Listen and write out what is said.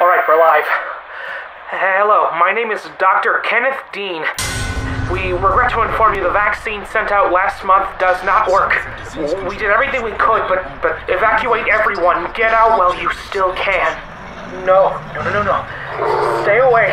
Alright, we're live. Hello, my name is Dr. Kenneth Dean. We regret to inform you the vaccine sent out last month does not work. We did everything we could, but but evacuate everyone. Get out while you still can. No, no, no, no, no. Stay away.